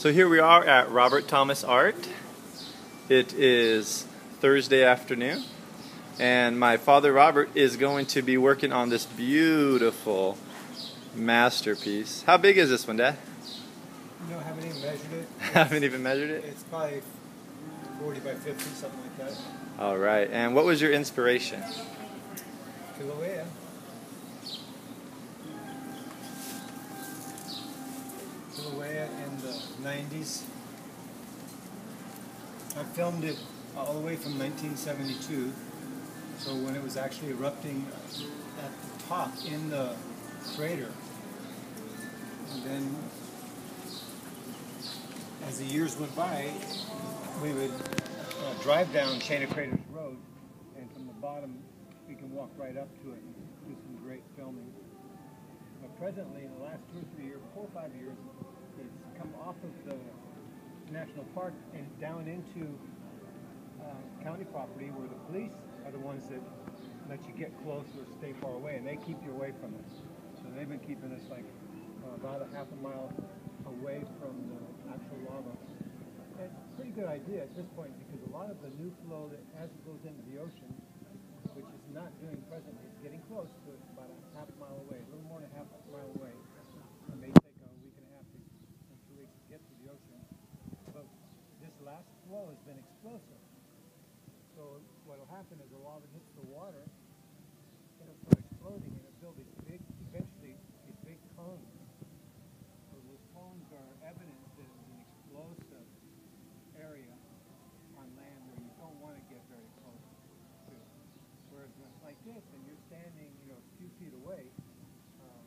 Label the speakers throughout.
Speaker 1: So here we are at Robert Thomas Art. It is Thursday afternoon, and my father Robert is going to be working on this beautiful masterpiece. How big is this one, Dad?
Speaker 2: No, I haven't even measured it.
Speaker 1: haven't even measured it?
Speaker 2: It's probably 40 by 50, something like that.
Speaker 1: All right, and what was your inspiration?
Speaker 2: Kilauea. Kilauea in the 90s. I filmed it all the way from 1972. So when it was actually erupting at the top in the crater. And then as the years went by, we would uh, drive down Chain of Craters Road, and from the bottom, we can walk right up to it and do some great filming. But presently, in the last two or three years, four or five years, come off of the national park and down into uh, county property where the police are the ones that let you get close or stay far away, and they keep you away from it. So they've been keeping us like uh, about a half a mile away from the actual lava. It's a pretty good idea at this point because a lot of the new flow that as it goes into the ocean, which is not doing presently, it's getting close to about a half mile away, a little more than a half mile away. It may take a week and a half to, or two weeks to get to the ocean. But this last flow has been explosive. So what will happen is the lava hits the water, and it'll start exploding and it'll build big, eventually, these big cones. So those cones are evidence that it was an explosive area on land where you don't want to get very close to. Whereas when it's like this and you're standing, you know, a few feet away, um,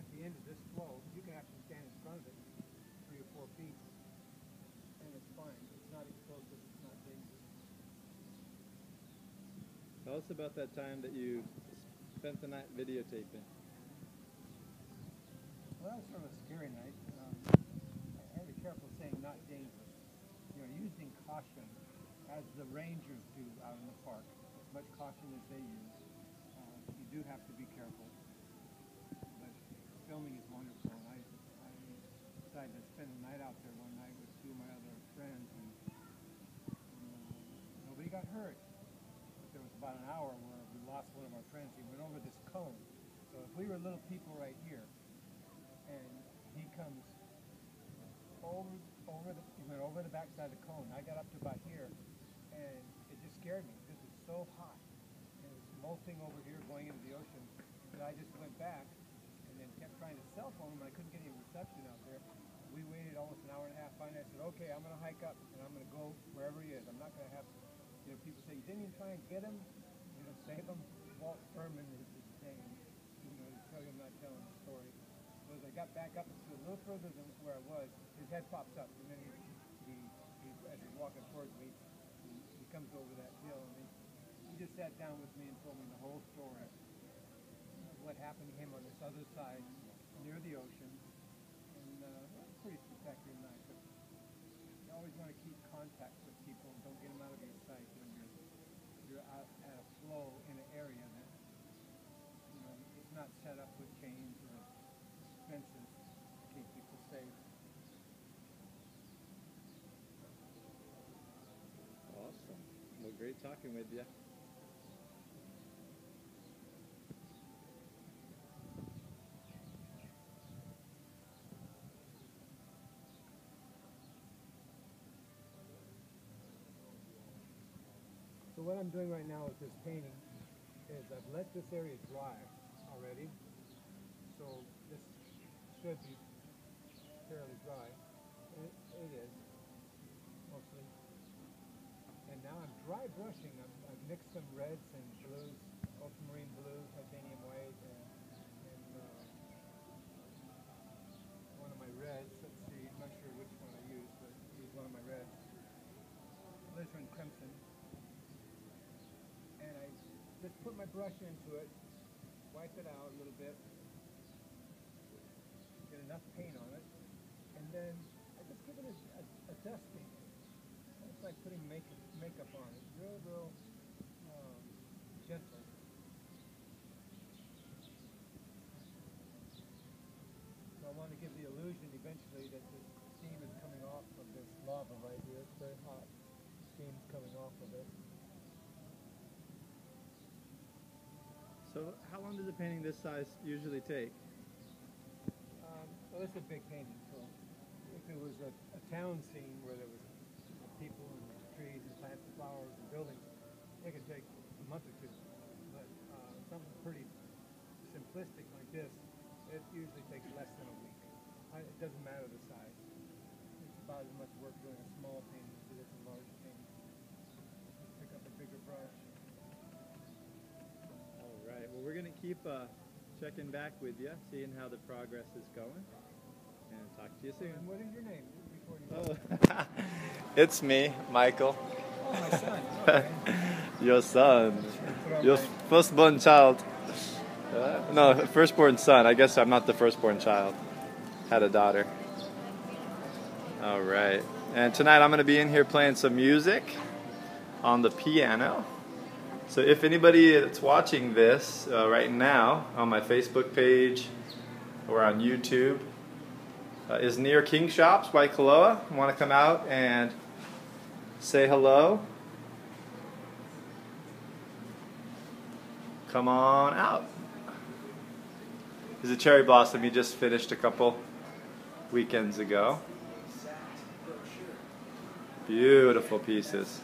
Speaker 2: at the end of this flow, you can actually stand in front of it three or four feet and it's fine. It's not explosive, it's not dangerous.
Speaker 1: Tell us about that time that you spent the night videotaping.
Speaker 2: Well, that was sort of a scary night. Um, I had to be careful saying not dangerous. You know, using caution, as the rangers do out in the park, as much caution as they use. Uh, you do have to be careful. But filming is wonderful. And I, I decided to spend the night out there one night with two of my other friends, and, and uh, nobody got hurt. About an hour where we lost one of our friends. He went over this cone. So if we were little people right here, and he comes over over the he went over the backside of the cone. I got up to about here, and it just scared me because it was so hot. And it was molting over here, going into the ocean. And I just went back, and then kept trying to cell phone him. I couldn't get any reception out there. We waited almost an hour and a half. Finally, I said, "Okay, I'm going to hike up, and I'm going to go wherever he is. I'm not going to have." You know, people say, "You didn't even try and get him, you know, save him." Walt Furman is his name. You know, to tell you I'm not telling the story. So as I got back up, a little further than where I was. His head pops up, and then he, he, he as he's walking towards me, he, he comes over that hill, and he, he just sat down with me and told me the whole story of what happened to him on this other side, near the ocean. And uh, pretty spectacular night. But you always want to keep contact with people and don't get them out of your sight when you're you're out at a flow in an area that you know it's not set up with chains or fences to keep people safe.
Speaker 1: Awesome. Well, great talking with you.
Speaker 2: So what I'm doing right now with this painting is I've let this area dry already. So this should be fairly dry. It, it is, mostly. And now I'm dry brushing. I've, I've mixed some reds and blues, ultramarine blue, titanium white, and, my brush into it, wipe it out a little bit, get enough paint on it, and then I just give it a, a, a dusting. It's like putting makeup, makeup on it, real, real um, gentle. So I want to give the illusion eventually that the steam is coming off of this lava right here. It's very hot. Steam's coming off of it.
Speaker 1: So how long does a painting this size usually take?
Speaker 2: Um, well, it's a big painting, so if it was a, a town scene where there was people and trees and plants and flowers and buildings, it could take a month or two. But uh, something pretty simplistic like this, it usually takes less than a week. I, it doesn't matter the size. It's about as much work doing a small painting
Speaker 1: keep uh, checking back with you, seeing how the progress is going, and talk to you soon.
Speaker 2: And what is your name before you
Speaker 1: Oh, it's me, Michael.
Speaker 2: Oh, my son. Okay.
Speaker 1: Your son. Your firstborn child. Uh, no, firstborn son. I guess I'm not the firstborn child. Had a daughter. All right. And tonight I'm going to be in here playing some music on the piano. So if anybody that's watching this uh, right now on my Facebook page or on YouTube uh, is near King Shops, Waikoloa, want to come out and say hello, come on out. This is a cherry blossom you just finished a couple weekends ago. Beautiful pieces.